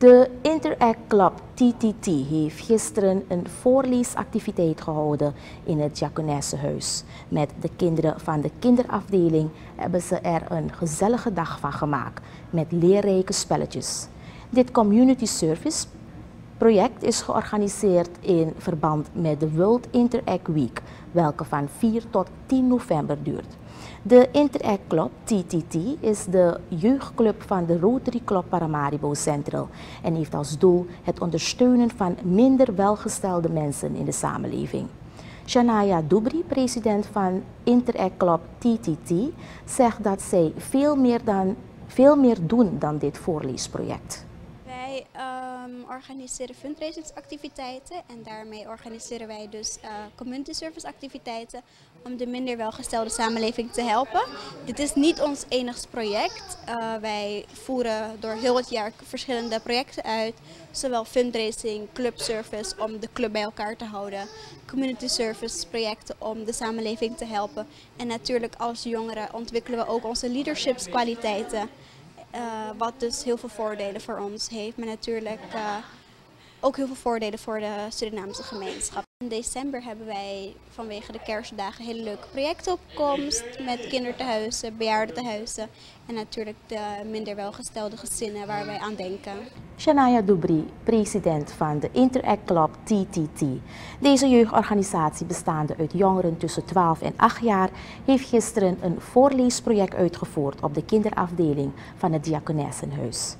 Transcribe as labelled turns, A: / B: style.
A: De Interact Club TTT heeft gisteren een voorleesactiviteit gehouden in het Diakonessenhuis. Met de kinderen van de kinderafdeling hebben ze er een gezellige dag van gemaakt met leerrijke spelletjes. Dit community service project is georganiseerd in verband met de World Interact Week, welke van 4 tot 10 november duurt. De Interact Club, TTT, is de jeugdclub van de Rotary Club Paramaribo Central en heeft als doel het ondersteunen van minder welgestelde mensen in de samenleving. Shania Dubri, president van Interact Club TTT, zegt dat zij veel meer, dan, veel meer doen dan dit voorleesproject.
B: Organiseren fundraisingsactiviteiten en daarmee organiseren wij dus uh, community service activiteiten om de minder welgestelde samenleving te helpen. Dit is niet ons enigste project. Uh, wij voeren door heel het jaar verschillende projecten uit, zowel fundraising, clubservice om de club bij elkaar te houden, community service projecten om de samenleving te helpen en natuurlijk als jongeren ontwikkelen we ook onze leadershipskwaliteiten. Uh, wat dus heel veel voordelen voor ons heeft, maar natuurlijk uh, ook heel veel voordelen voor de Surinaamse gemeenschap. In december hebben wij vanwege de kerstdagen hele leuke projecten op komst met kindertehuizen, bejaardentehuizen en natuurlijk de minder welgestelde gezinnen waar wij aan denken.
A: Shania Dubri, president van de Interact Club TTT. Deze jeugdorganisatie bestaande uit jongeren tussen 12 en 8 jaar heeft gisteren een voorleesproject uitgevoerd op de kinderafdeling van het Diakonessenhuis.